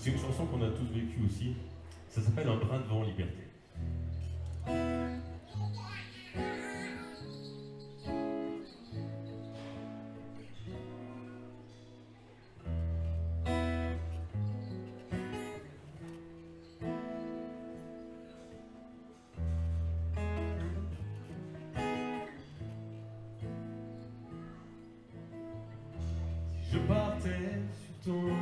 c'est une chanson qu'on a tous vécue aussi. Ça s'appelle Un brin de vent en liberté. Si Je partais sur ton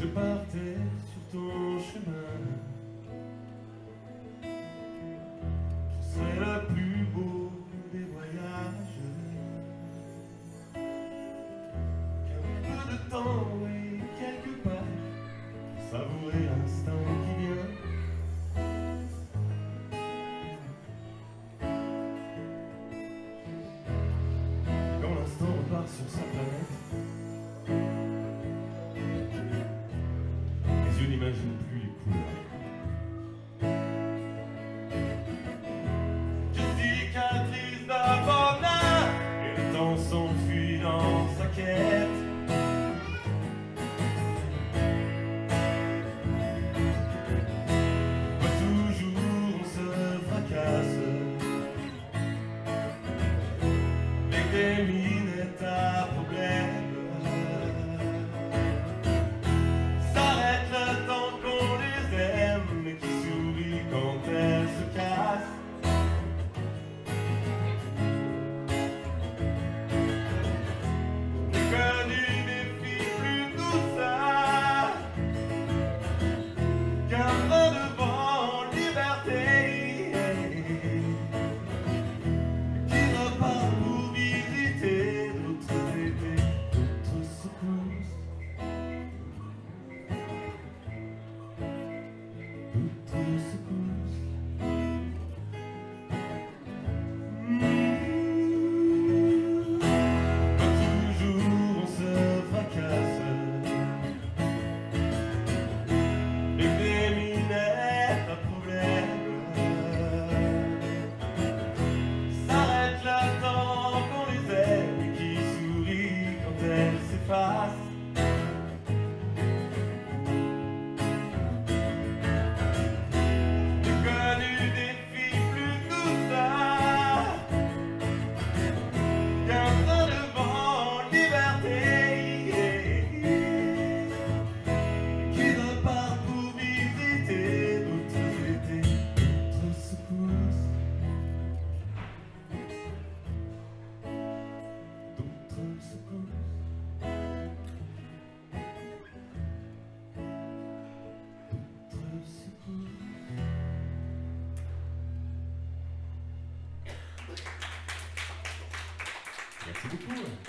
Je partais sur ton chemin. nuages n'ont plus les couleurs. Qui cicatrise d'un et le temps s'enfuit dans sa quête. Pas toujours on se fracasse, mais des milliers Merci beaucoup.